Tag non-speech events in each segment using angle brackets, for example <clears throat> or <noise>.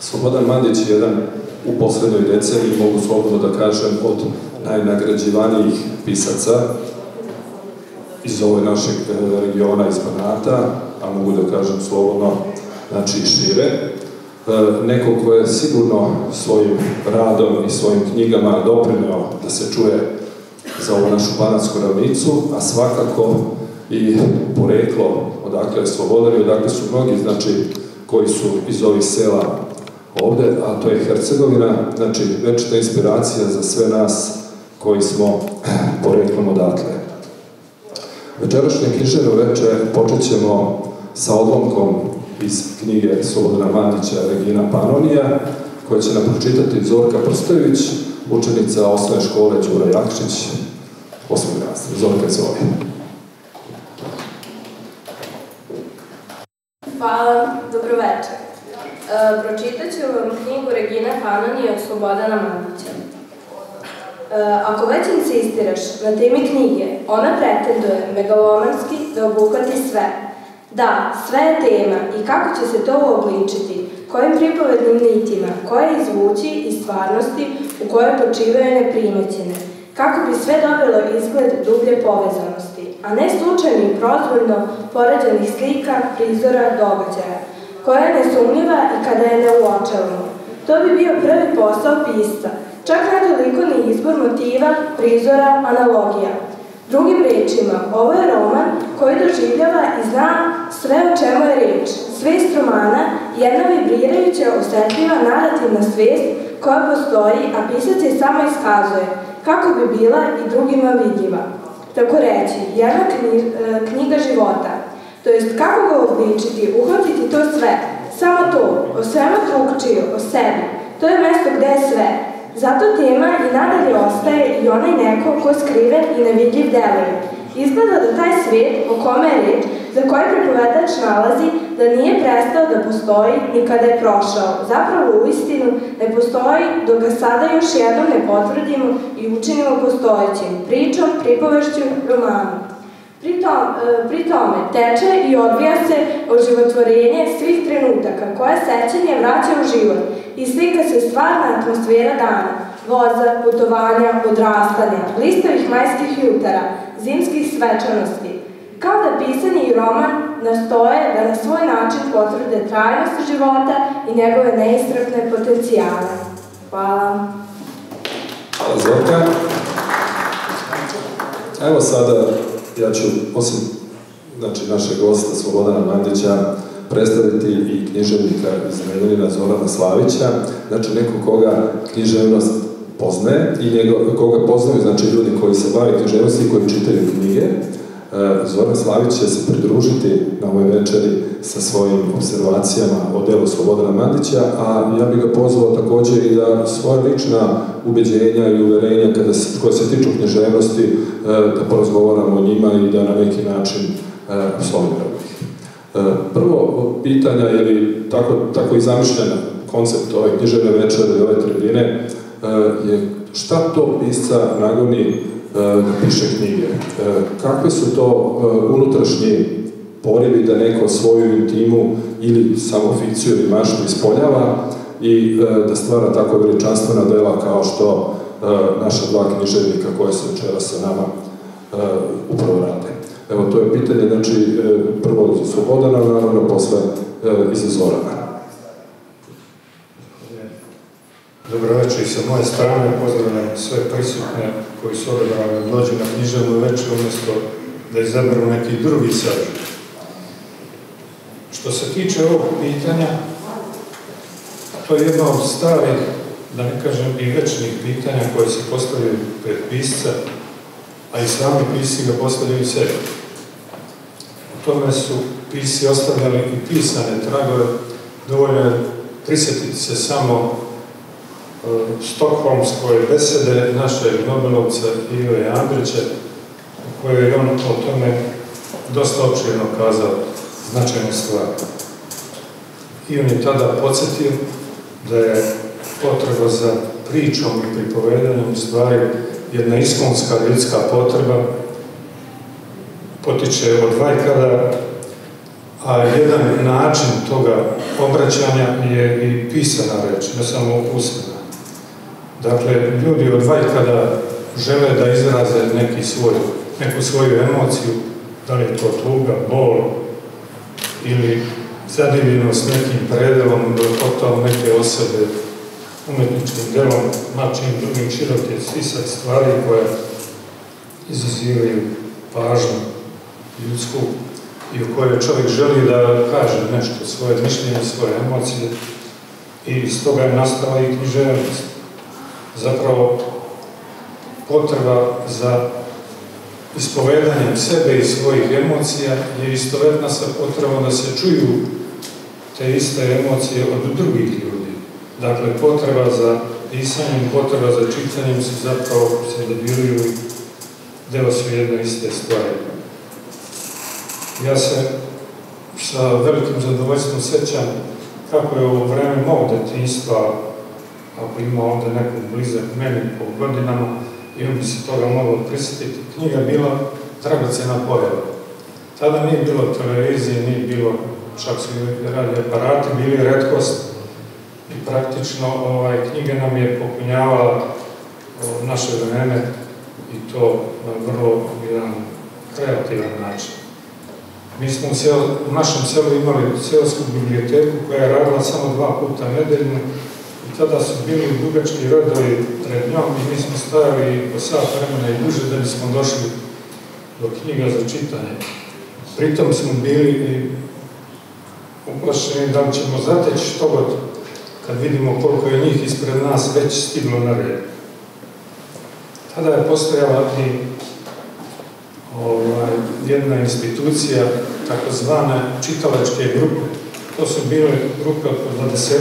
Slobodan Mandić je jedan u poslednjoj deceniji, mogu slobodno da kažem, od najnagrađivanijih pisaca iz ovoj našeg e, regiona, iz Banata, a mogu da kažem slobodno, znači i šire. E, neko ko je sigurno svojim radom i svojim knjigama doprineo da se čuje za ovu našu banatsku ravnicu, a svakako i poreklo odakle je Slobodan i odakle su mnogi, znači, koji su iz ovih sela ovde, a to je Hercegovina, znači večita inspiracija za sve nas koji smo <clears throat> poreklom odatle. Večerašnje knjiženo veče počet ćemo sa odlomkom iz knjige Slobodana Mandića Regina Panonija, koja će nam pročitati Zorka Prstojević, učenica osnovne škole Đura Jakšić, osmog razreda. Zorka, izvoli. Hvala, dobro večer. E, pročitat ću vam knjigu Regina Panonija od Slobodana Mandića. E, ako već insistiraš na temi knjige, ona pretenduje megalomanski da obuhvati sve. Da, sve je tema i kako će se to uobličiti, kojim pripovednim nitima, koje izvući iz stvarnosti u kojoj počivaju neprimećene, kako bi sve dobilo izgled dublje povezanosti, a ne slučajno i prozvoljno poređenih slika, prizora, događaja, koja je nesumljiva i kada je ne uočavamo. To bi bio prvi posao pisca, čak ne toliko ni izbor motiva, prizora, analogija. Drugim rečima, ovo je roman koji doživljava i zna sve o čemu je reč. Svest romana, jedna vibrirajuća, osetljiva, narativna svest koja postoji, a pisac je samo iskazuje, kako bi bila i drugima vidljiva. Tako reći, jedna knjiga života, to jest kako ga obličiti, uhvatiti to sve, samo to, o svema drugčije, o sebi, to je mesto gde je sve, Zato tema i nadalje ostaje i onaj neko ko skriven i nevidljiv deluje. Izgleda da taj svet o kome je reč, za koji prepovedač nalazi da nije prestao da postoji ni kada je prošao. Zapravo u istinu ne postoji dok ga sada još jednom ne potvrdimo i učinimo postojećim, pričom, pripovešću, romanom. Pri, tom, e, pri tome teče i odvija se oživotvorenje svih trenutaka koje sećanje vraća u život i slika se stvarna atmosfera dana, voza, putovanja, odrastanja, listovih majskih jutara, zimskih svečanosti. Kao da pisanje i roman nastoje da na svoj način potvrde trajnost života i njegove neistrapne potencijale. Hvala. Hvala Zorka. Evo sada ja ću, osim znači, našeg gosta Slobodana Mandića, predstaviti i književnika iz Medelina Zorana Slavića, znači neko koga književnost poznaje i njego, koga poznaju znači ljudi koji se bave književnosti i koji čitaju knjige. E, Zoran Slavić će se pridružiti na ovoj večeri sa svojim observacijama o delu Slobodana Mandića, a ja bih ga pozvao takođe i da svoje lična ubeđenja i uverenja kada se, koje se tiču književnosti, e, da porazgovaramo o njima i da na neki način absolviramo ih. E, prvo pitanja, ili tako, tako i zamišljena koncept ove književne večere i ove tribine, je šta to pisca nagoni da piše knjige? Kakve su to unutrašnji porivi da neko svoju intimu ili samo fikciju ili maštu ispoljava i da stvara tako veličanstvena dela kao što naša dva književnika koje su večera sa nama upravo rade. Evo, to je pitanje, znači, prvo za Slobodana, naravno, posle i. Dobro večer i sa moje strane, pozdravljam sve prisutne koji su odabrali da dođu na književnu večer umjesto da izaberu neki drugi sadržaj. Što se tiče ovog pitanja, to je jedno od starih, da ne kažem i večnih pitanja koje se postavljaju pred pisca, a i sami pisci ga postavljaju sebi. U tome su pisci ostavljali i pisane tragove, dovoljno je prisjetiti se samo stokholmskoj besede našeg Nobelovca Ive Andrića, u kojoj je on o tome dosta opširno kazao značajne stvari. I on je tada podsjetio da je potreba za pričom i pripovedanjem stvari jedna iskonska ljudska potreba potiče od vajkada a jedan način toga obraćanja je i pisana reč, ne samo usmena. Dakle, ljudi od vajkada žele da izraze neki svoj, neku svoju emociju, da li je to tuga, bol ili zadivljenost nekim predelom, potom neke osobe umetničkim delom, mačim drugim široke stvari koje izazivaju pažnju ljudsku i u kojoj čovjek želi da kaže nešto, svoje mišljenje, svoje emocije i iz toga je nastala i književnost. Zapravo, potreba za ispovedanjem sebe i svojih emocija je istovetna sa potrebom da se čuju te iste emocije od drugih ljudi. Dakle, potreba za pisanjem, potreba za čitanjem se zapravo se dodiruju i deo su jedne iste stvari. Ja se sa velikim zadovoljstvom sećam kako je u vreme mog detinjstva, ako ima ovde nekog blizak meni po godinama, i on bi se toga mogao prisjetiti, knjiga bila dragocena pojava. Tada nije bilo televizije, nije bilo, čak su radi aparati, bili redkost i praktično ovaj, knjiga nam je popunjavala naše vreme i to na vrlo jedan kreativan način. Mi smo u, u našem selu imali selsku biblioteku koja je radila samo dva puta nedeljno tada su bili dugački redovi pred njom i mi smo stajali po sat vremena i duže da bismo došli do knjiga za čitanje. Pritom smo bili uplašeni da ćemo zateći što god kad vidimo koliko je njih ispred nas već stiglo na red. Tada je postojala i ovaj, jedna institucija, takozvane čitalačke grupe. To su bile grupe od 20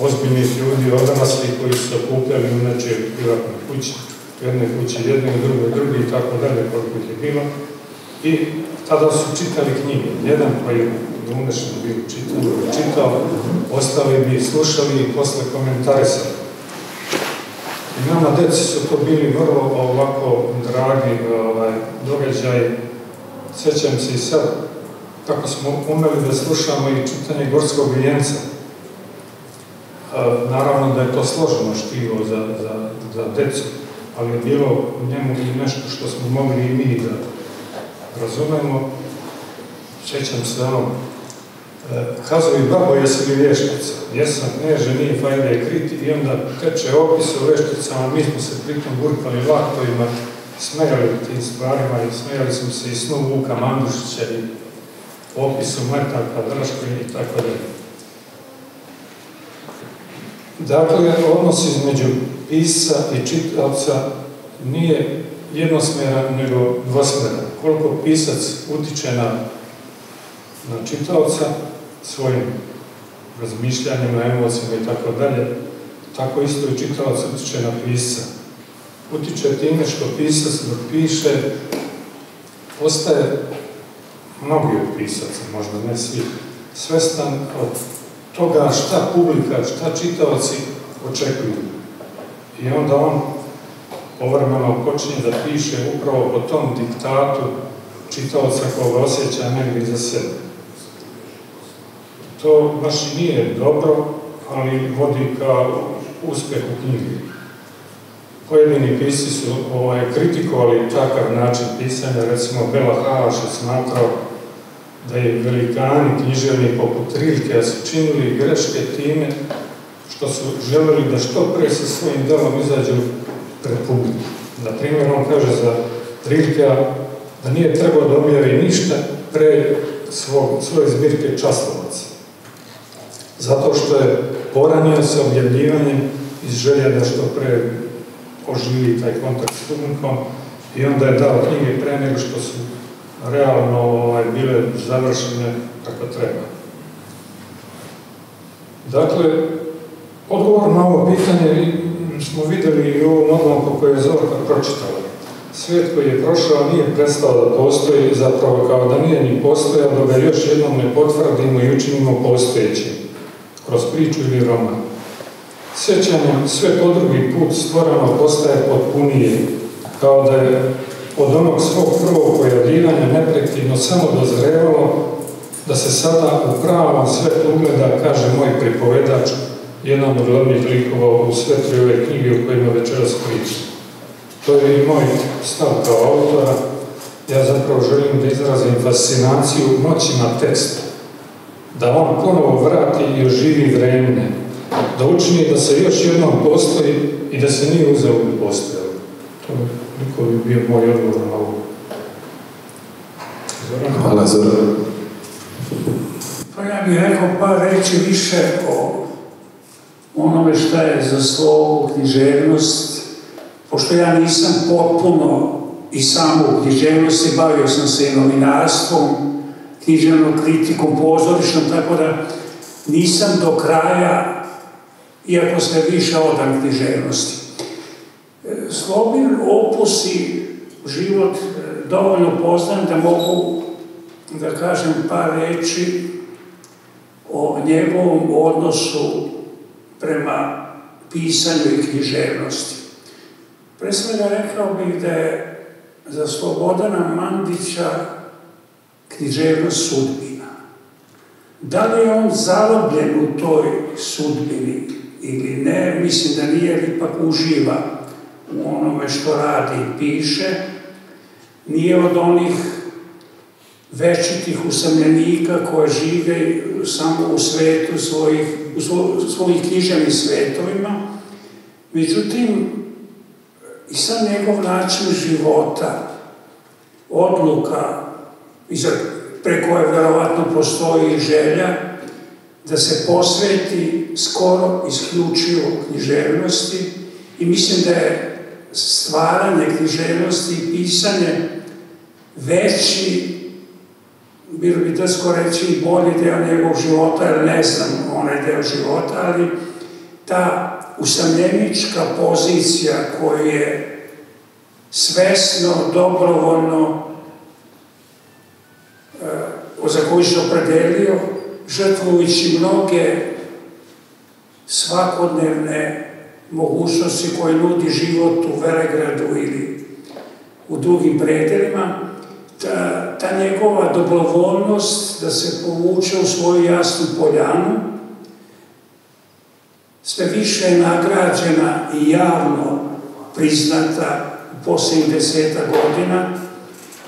ozbiljnih ljudi, odraslih koji su se okupljali u nečoj privatnoj kući, u jednoj kući jedne, u drugoj drugi i tako dalje, koliko ih je bilo. I tada su čitali knjige. Jedan koji je umešan bio čitao, čitao, ostali bi slušali i posle komentarisali. I nama deci su to bili vrlo ovako dragi ovaj, događaj. Sjećam se i sad kako smo umeli da slušamo i čitanje Gorskog vijenca. Naravno da je to složeno štivo za, za, za decu, ali je bilo u njemu i nešto što smo mogli i mi da razumemo. Sjećam se ono, Kazovi babo, jesi li vještica? Jesam, kneže, nije fajda je kriti i onda teče opis o vješticama, mi smo se pritom burkali laktovima, smejali tim stvarima i smejali smo se i snu Vuka Mandušića i opisu Metaka, Draškovina i tako dalje. Dakle, odnos između pisa i čitavca nije jednosmeran, nego dvosmeran. Koliko pisac utiče na, na čitavca svojim razmišljanjima, emocijama i tako dalje, tako isto i čitavac utiče na pisca. Utiče time što pisac dok piše, postaje mnogi od pisaca, možda ne svi, svestan od toga šta publika, šta čitavci očekuju. I onda on povremeno počinje da piše upravo po tom diktatu čitavca koga osjeća negdje za sebe. To baš i nije dobro, ali vodi ka uspehu knjige. Pojedini pisci su ovaj, kritikovali takav način pisanja, recimo Bela Halaš je smatrao da je velikani književni poput Rilke su činili greške time što su želeli da što pre sa svojim delom izađu pred publiku. Na primjer, on kaže za Rilke da nije trebao da objavi ništa pre svoje zbirke časlovaca. Zato što je poranio sa objavljivanjem iz želja da što pre oživi taj kontakt s publikom i onda je dao knjige pre nego što su realno ovaj, bile završene kako treba. Dakle, odgovor na ovo pitanje smo videli i u ovom odlomku koje je Zorka pročitala. Svijet koji je prošao nije prestao da postoji, zapravo kao da nije ni postojao, da ga još jednom ne potvrdimo i učinimo postojećim, kroz priču ili roman. Sjećanjem sve po drugi put stvoreno postaje potpunije, kao da je od onog svog prvog pojavljivanja neprekidno samo dozrevalo da se sada u pravom svetu ugleda, kaže moj pripovedač, jedan od glavnih likova u sve ove knjige o kojima večeras pričam. To je i moj stav kao autora. Ja zapravo želim da izrazim fascinaciju moćima teksta. Da on ponovo vrati i oživi vremene. Da učini da se još jednom postoji i da se nije uzeo u postojalo. To niko bi bio moj odgovor na ovo. Zoran? Hvala, Zoran. Pa ja bih rekao par reći više o onome šta je za slovo književnost, pošto ja nisam potpuno i samo u književnosti, bavio sam se i novinarstvom, književnom kritikom, pozorišnom, tako da nisam do kraja, iako se više odan književnosti. Slobin opus i život e, dovoljno poznam da mogu da kažem par reći o njegovom odnosu prema pisanju i književnosti. Pre svega rekao bih da je za Slobodana Mandića književnost sudbina. Da li je on zalobljen u toj sudbini ili ne, mislim da nije, ipak uživa u onome što radi i piše. Nije od onih večitih usamljenika koje žive samo u svetu svojih, u svojih književnih svetovima. Međutim, i sad njegov način života, odluka, pre koje verovatno postoji želja, da se posveti skoro isključivo književnosti i mislim da je stvaranje književnosti i pisanje veći bilo bi teško reći i bolji deo njegovog života, jer ne znam onaj deo života, ali ta usamljenička pozicija koju je svesno, dobrovoljno, e, za koju se opredelio, žrtvujući mnoge svakodnevne mogućnosti koje nudi život u Velegradu ili u drugim predelima, ta, ta njegova dobrovoljnost da se povuče u svoju jasnu poljanu, sve više je nagrađena i javno priznata u posljednjih deseta godina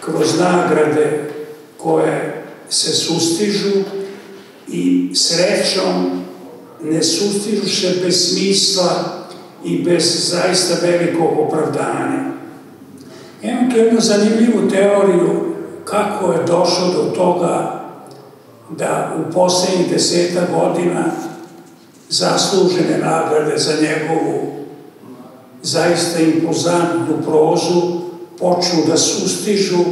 kroz nagrade koje se sustižu i srećom ne sustižu se bez smisla i bez zaista velikog opravdanja. Imam tu jednu zanimljivu teoriju kako je došlo do toga da u posljednjih deseta godina zaslužene nagrade za njegovu zaista impozantnu prozu počnu da sustižu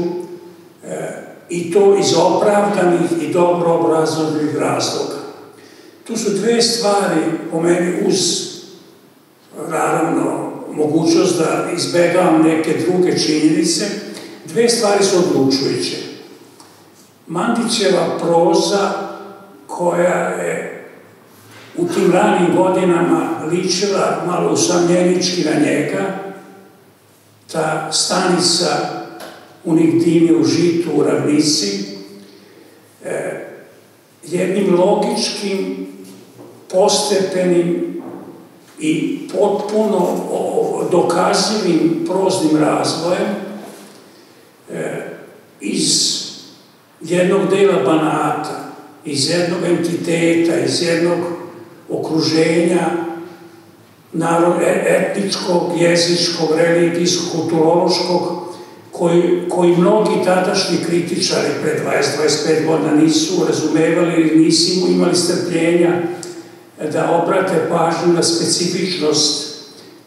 e, i to iz opravdanih i dobro obrazovnih razloga. Tu su dve stvari po meni uz naravno mogućnost da izbegavam neke druge činjenice, dve stvari su odlučujuće. Mandićeva proza koja je u tim ranim godinama ličila malo usamljenički na njega, ta stanica u Nigdini u Žitu u Ravnici, e, jednim logičkim, postepenim i potpuno dokazivim proznim razvojem e, iz jednog dela banata, iz jednog entiteta, iz jednog okruženja e, etničkog, jezičkog, religijskog, kulturološkog, koji, koji mnogi tadašnji kritičari pre 20-25 godina nisu razumevali ili nisu imali strpljenja da obrate pažnju na specifičnost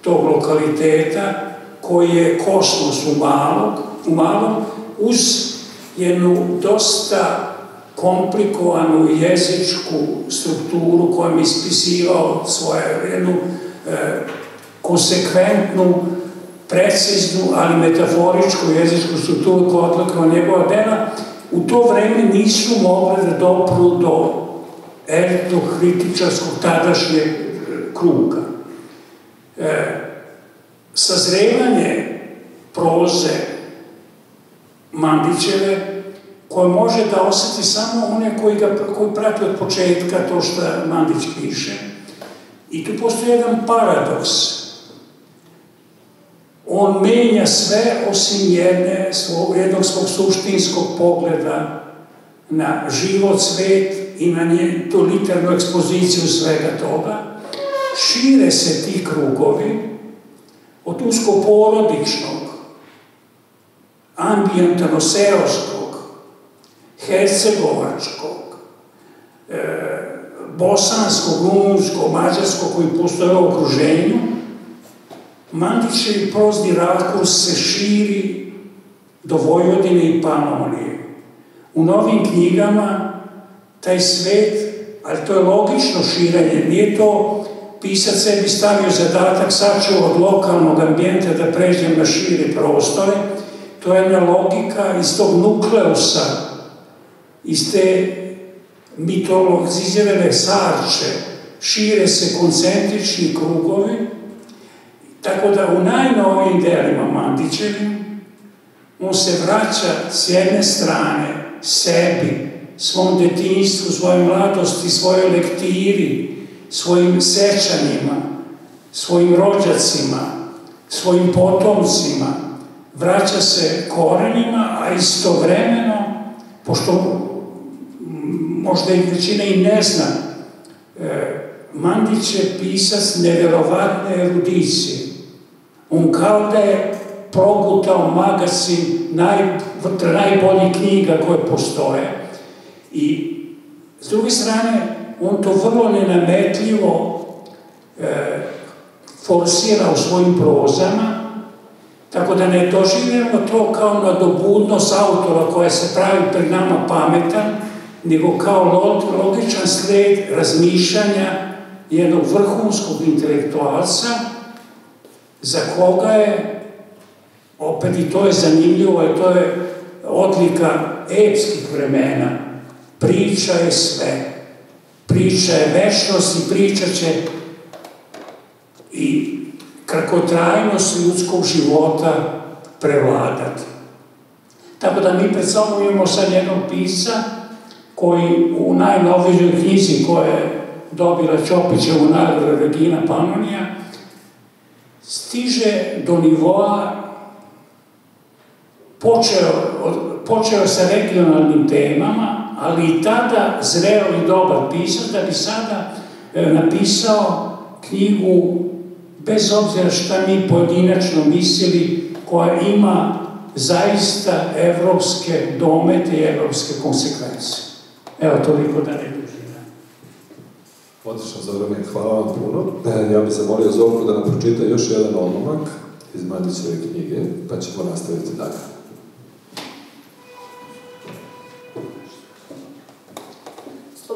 tog lokaliteta koji je kosmos u malom, u malom uz jednu dosta komplikovanu jezičku strukturu kojom je ispisivao svoju jednu e, konsekventnu, preciznu, ali metaforičku jezičku strukturu koja odlikava njegova dela, u to vreme nisu mogli da dopru do elitnog kritičarskog tadašnjeg e, kruga. E, sazrevanje proze Mandićeve, koje može da osjeti samo one koji ga koji prati od početka to što Mandić piše. I tu postoji jedan paradoks. On menja sve osim jedne, svog, jednog svog suštinskog pogleda na život, svet i na nje, tu liternu ekspoziciju svega toga. Šire se ti krugovi od usko-porodičnog, ambijentano-seoskog, hercegovačkog, e, bosanskog, rumunskog, mađarskog koji postoje u okruženju, Mandićevi prozni rakurs se širi do Vojvodine i Panonije. U novim knjigama taj svet, ali to je logično širenje, nije to pisac sebi stavio zadatak sačuva od lokalnog ambijenta da pređem na šire prostore, to je jedna logika iz tog nukleusa, iz te mitologizirane sarče, šire se koncentrični krugovi, tako da u najnovijim delima Mandićevim on se vraća s jedne strane sebi, svom detinjstvu, svojoj mladosti, svojoj lektiri, svojim sećanjima, svojim rođacima, svojim potomcima, vraća se korenima, a istovremeno, pošto možda i većina i ne zna, e, Mandić je pisac neverovatne erudicije. On kao da je progutao magazin naj, najboljih knjiga koje postoje. I s druge strane, on to vrlo nenametljivo e, forsira u svojim prozama, tako da ne doživljamo to kao nadobudnost autora koja se pravi pred nama pametan, nego kao logičan sled razmišljanja jednog vrhunskog intelektualca za koga je, opet i to je zanimljivo, i to je odlika epskih vremena, priča je sve. Priča je večnost i priča će i krakotrajnost ljudskog života prevladati. Tako da mi pred sobom imamo sad jednog pisa koji u najnovijoj knjizi koja je dobila Čopićevu nagradu Regina Panonija stiže do nivoa počeo, počeo sa regionalnim temama, ali i tada zreo i dobar pisac da bi sada e, napisao knjigu bez obzira šta mi pojedinačno mislili, koja ima zaista evropske domete i evropske konsekvence. Evo, toliko da ne dužim. Odlično za vreme, hvala vam puno. E, ja bih zamolio Zorku da nam pročita još jedan odlomak iz Mandićeve knjige, pa ćemo nastaviti dalje.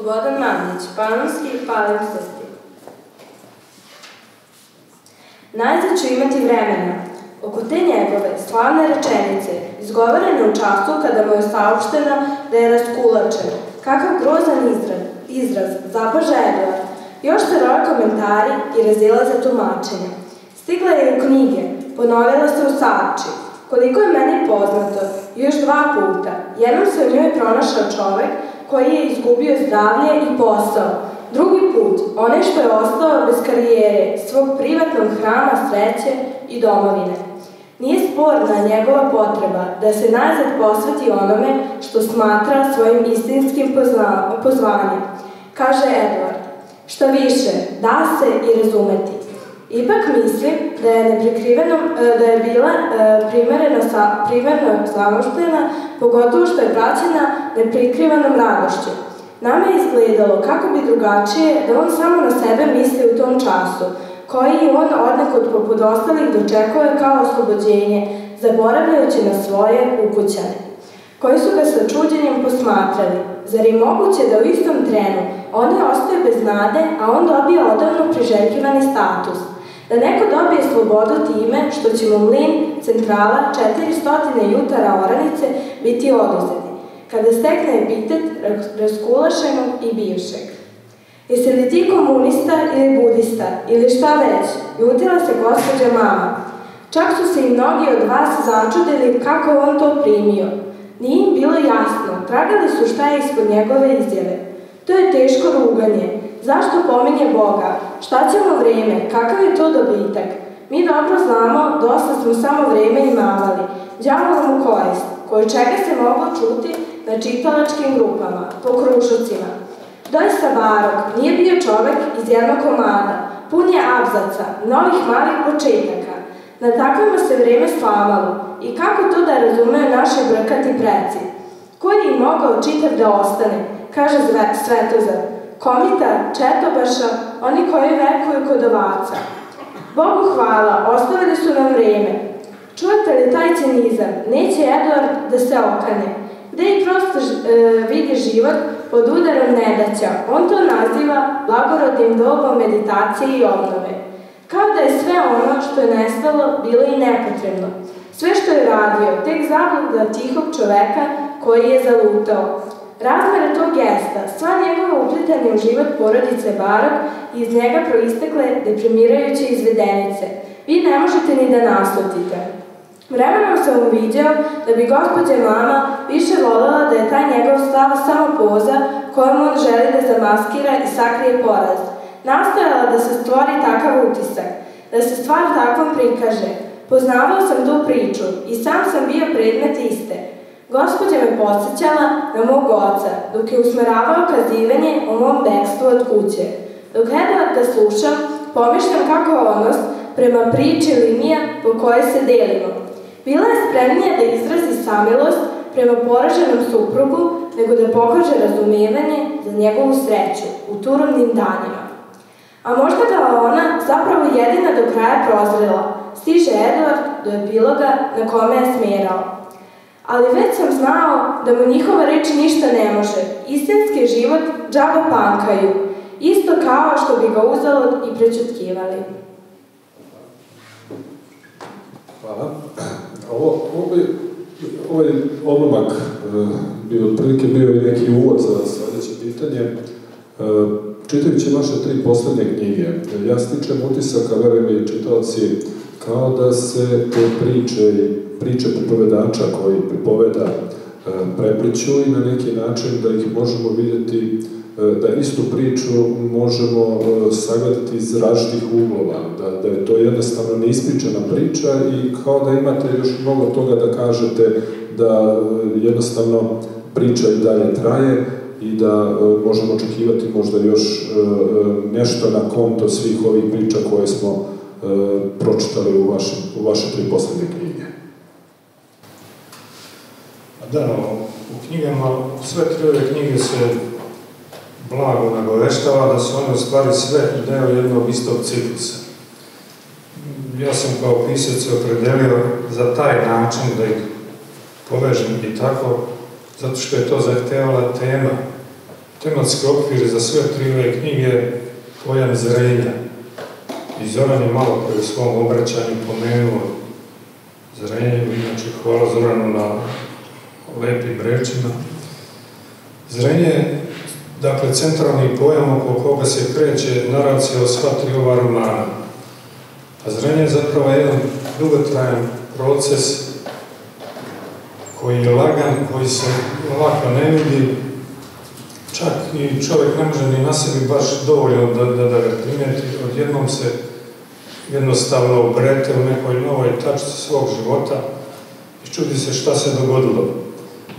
Slobodan Mandić, Panonski i palimpsesti. Najzad ću imati vremena. Oko te njegove slavne rečenice, izgovorene u času kada mu je saopštena da je raskulačen, kakav grozan izraz, izraz Eduard, još se roje komentari i razila za tumačenje. Stigla je u knjige, ponovila se u Sači. Koliko je meni poznato, još dva puta, jednom se u njoj pronašao čovek koji je izgubio zdravlje i posao. Drugi put, onaj što je ostao bez karijere, svog privatnog hrama sreće i domovine. Nije sporna njegova potreba da se nazad posveti onome što smatra svojim istinskim pozvanjem, kaže Edward. Šta više, da se i razumeti. Ipak mislim da je neprikriveno, e, da je bila e, primereno, primerno samoštena, pogotovo što je praćena neprikrivanom radošću. Nama je izgledalo kako bi drugačije da on samo na sebe misli u tom času, koji on odnekod poput ostalih dočekuje kao oslobođenje, zaboravljajući na svoje ukućane, koji su ga sa čuđenjem posmatrali. Zar je moguće da u istom trenu oni ostaju bez nade, a on dobije odavno priželjkivani status – Da neko dobije slobodu time što će mu mlin, centrala, 400 jutara oranice biti oduzeti, kada stekne epitet raskulašenog i bivšeg. Jesi li ti komunista ili budista ili šta već? Ljutila se gospođa mama. Čak su se i mnogi od vas začudili kako on to primio. Nije im bilo jasno, tragali su šta je ispod njegove izjave. To je teško ruganje. Zašto pominje Boga? Šta ćemo vreme? Kakav je to dobitak? Mi dobro znamo, dosta smo samo vreme imavali. Đavolom korist, koju čega se moglo čuti na čitalačkim grupama, po krušocima. Doista Barok nije bio čovek iz jednog komada, pun je abzaca, novih malih početaka. Na takvima se vreme slavalo i kako to da razumeju naše brkati preci? Ko je mogao čitav da ostane, kaže Svetozar, komita, četobaša, oni koji vekuju kod ovaca. Bogu hvala, ostavili su nam vreme. Čujete li taj cinizam? Neće Eduard da se okane. Gde i prosto e, vidi život pod udarom nedaća, on to naziva blagorodnim dobom meditacije i obnove. Kao da je sve ono što je nestalo bilo i nepotrebno. Sve što je radio, tek zabluda tihog čoveka koji je zalutao. Razmere tog gesta, sva njegova uplitanja u život porodice Barok i iz njega proistekle deprimirajuće izvedenice. Vi ne možete ni da naslutite. Vremenom sam uviđao da bi gospođa mama više volela da je taj njegov stav samo poza kojom on želi da zamaskira i sakrije poraz. Nastojala da se stvori takav utisak, da se stvar takvom prikaže. Poznavao sam tu priču i sam sam bio predmet iste. Gospođa me podsjećala na mog oca, dok je usmeravao kazivanje o mom bekstvu od kuće. Dok da slušam, pomišljam kako odnos prema priči linija po kojoj se delimo. Bila je spremnija da izrazi samilost prema poraženom suprugu, nego da pokaže razumevanje za njegovu sreću u turovnim danima. A možda da ona zapravo jedina do kraja prozrela, stiže Edward do epiloga na kome je smerao. Ali već sam znao da mu njihova reč ništa ne može. Istinski život džaba pankaju, isto kao što bi ga uzalod i prečutkivali. Hvala. Ovo, ovaj, ovaj odlomak bi otprilike bio i neki uvod za sledeće pitanje. E, čitajući vaše tri poslednje knjige, ja stičem utisaka, verujem i čitaoci, kao da se te priče, priče pripovedača koji pripoveda e, prepliću i na neki način da ih možemo vidjeti da istu priču možemo sagledati iz različitih uglova, da, da je to jednostavno neispričana priča i kao da imate još mnogo toga da kažete da jednostavno priča i dalje traje i da možemo očekivati možda još nešto na konto svih ovih priča koje smo pročitali u, vašim, u vaše tri poslednje knjige. Da, u knjigama, sve tri knjige se blago nagoveštava da su one u stvari sve deo jednog istog ciklusa. Ja sam kao pisac se opredelio za taj način da ih povežem i tako, zato što je to zahtevala tema. Tematski okvir za sve tri ove knjige pojam zrenja. I Zoran je malo koji u svom obraćanju pomenuo zrenje, inače hvala Zoranu na lepim rečima. Zrenje dakle, centralni pojam oko koga se kreće naracija o sva tri ova romana. A zrenje je zapravo jedan dugotrajan proces koji je lagan, koji se lako ne vidi, čak i čovjek ne može ni na sebi baš dovoljno da, da, da ga primeti, odjednom se jednostavno obrete u nekoj novoj tačci svog života i čudi se šta se dogodilo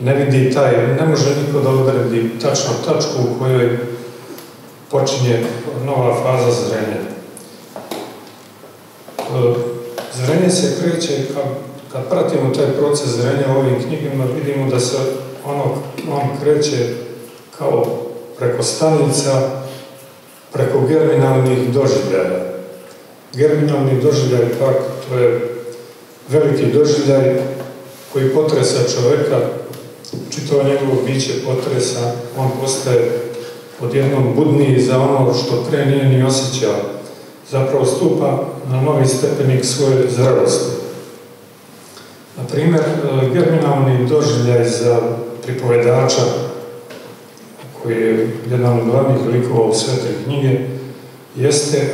ne vidi taj, ne može niko da odredi tačno tačku u kojoj počinje nova faza zrenja. E, zrenje se kreće, kad, kad pratimo taj proces zrenja u ovim knjigama, vidimo da se ono, on kreće kao preko stanica, preko germinalnih doživljaja. Germinalni doživljaj pak, to je veliki doživljaj koji potresa čoveka čitavo njegovo biće potresa, on postaje odjednom budniji za ono što pre nije ni osjećao. Zapravo stupa na novi stepenik svoje zrelosti. Na primer, e, germinalni doživljaj za pripovedača, koji je jedan od glavnih likova u svete knjige, jeste e,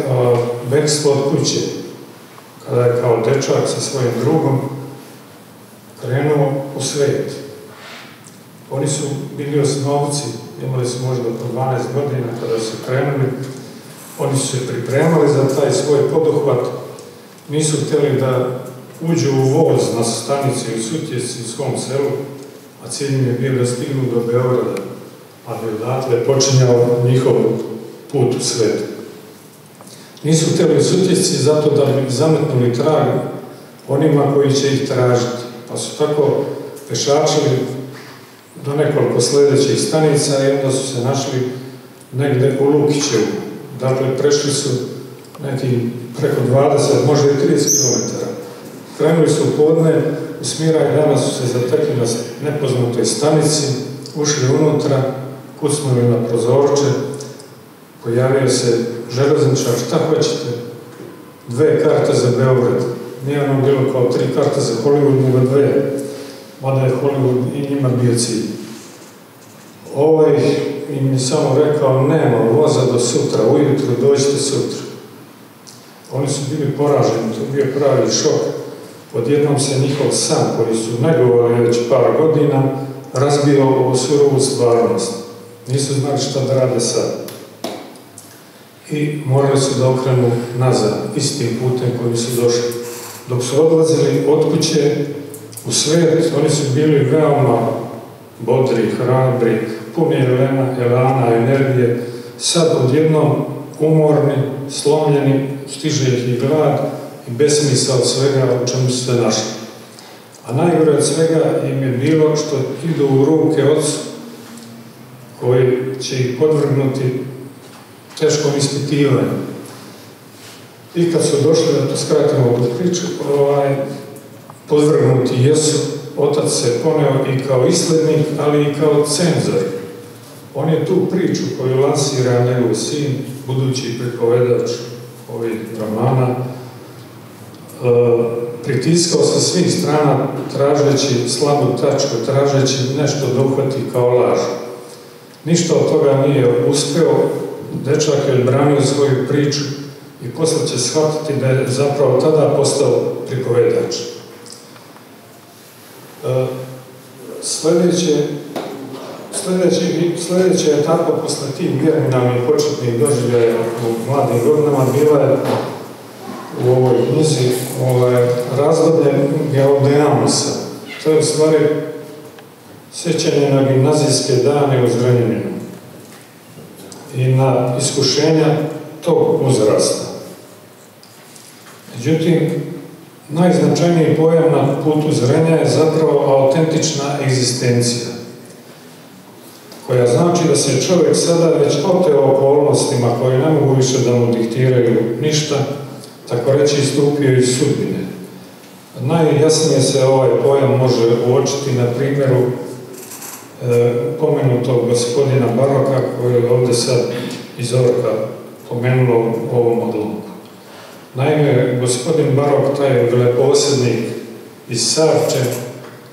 bekstvo od kuće. Kada je kao dečak sa svojim drugom krenuo u svet Oni su bili osnovci, imali su možda po 12 godina kada su krenuli. Oni su se pripremali za taj svoj poduhvat. Nisu htjeli da uđu u voz na stanici u Sutjeci u svom selu, a cilj je bio da stignu do Beograda, a bi odatle počinjao njihov put u svet. Nisu htjeli u Sutjeci zato da bi zametnuli trag onima koji će ih tražiti, pa su tako pešačili do nekoliko sljedećih stanica i onda su se našli negdje u Lukićevu. Dakle, prešli su neki preko 20, možda i 30 km. Krenuli su u podne, u Smiraj dana su se zatekli na nepoznatoj stanici, ušli unutra, kucnuli na prozorče, pojavio se železničar, šta hoćete? Dve karte za Beograd. Nije ono bilo kao tri karte za Hollywood, nego dve. Mada je Hollywood i njima bio cilj. Ovaj im je samo rekao, nema voza do sutra, ujutru dođite sutra. Oni su bili poraženi, to bio pravi šok. Odjednom se njihov san, koji su negovali već par godina, razbio u surovu stvarnost. Nisu znali šta da rade sad. I morali su da okrenu nazad, istim putem koji su došli. Dok su odlazili od kuće u svijet, oni su bili veoma bodri, hrabri, puni elana, elana, energije, sad odjednom umorni, slomljeni, stiže ih i glad i besmisao svega u čemu su se našli. A najgore od svega im je bilo što idu u ruke ocu koji će ih podvrgnuti teškom ispitivanju. I kad su došli, da to skratimo ovu priču, ovaj, podvrgnuti jesu, otac se poneo i kao islednik, ali i kao cenzor. On je tu priču koju lansira njegov sin, budući pripovedač ovih romana, e, pritiskao sa svih strana tražeći slabu tačku, tražeći nešto da uhvati kao laž. Ništa od toga nije uspeo, dečak je odbranio svoju priču i posle će shvatiti da je zapravo tada postao pripovedač. E, sljedeće, sljedeće, sljedeća etapa posle tih germinalnih početnih doživljaja u mladim godinama bila je u ovoj knjizi ovaj, razdoblje Geodeamusa. To je u stvari sjećanje na gimnazijske dane u Zrenjaninu i na iskušenja tog uzrasta. Međutim, najznačajniji pojam na putu zrenja je zapravo autentična egzistencija, koja znači da se čovjek sada već oteo okolnostima koje ne mogu više da mu diktiraju ništa, tako reći istupio iz sudbine. Najjasnije se ovaj pojam može uočiti na primjeru e, pomenutog gospodina Baroka koji je ovdje sad iz Orka pomenulo u ovom odlomu. Naime, gospodin Barok, taj veleposjednik iz Sarče,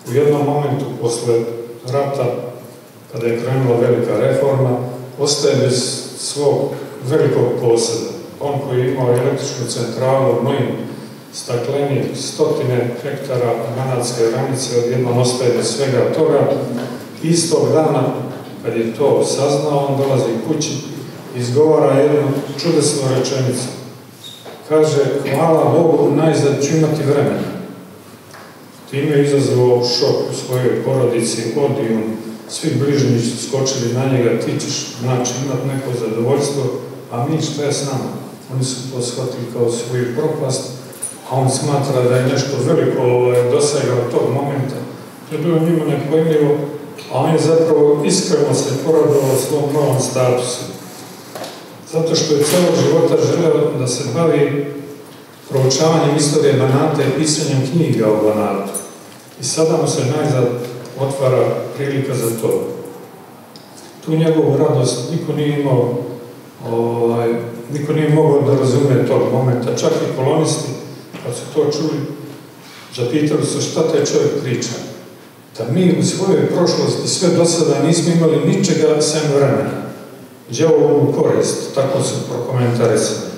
u jednom momentu posle rata, kada je krenula velika reforma, ostaje bez svog velikog posjeda. On koji je imao električnu centralu, mlin, stakleni, stotine hektara manatske ranice, odjednom ostaje bez svega toga. Istog dana, kad je to saznao, on dolazi kući, izgovara jednu čudesnu rečenicu kaže, hvala Bogu, najzad ću imati vremena. Time je izazvao šok u svojoj porodici, odio, svi bližnji su skočili na njega, ti ćeš, znači, imati neko zadovoljstvo, a mi što je s nama? Oni su to shvatili kao svoju propast, a on smatra da je nešto veliko ovaj, dosegao tog momenta. To je bilo njima nepojmljivo, a on je zapravo iskreno se poradovao svom novom statusu zato što je celog života želeo da se bavi proučavanjem istorije Banata i pisanjem knjiga o Banatu. I sada mu se najzad otvara prilika za to. Tu njegovu radost niko nije imao, ovaj, niko nije mogao da razume tog momenta. Čak i kolonisti, kad su to čuli, zapitali su šta taj čovjek priča. Da mi u svojoj prošlosti sve do sada nismo imali ničega sem vremena. Đavo u korist, tako su prokomentarisali.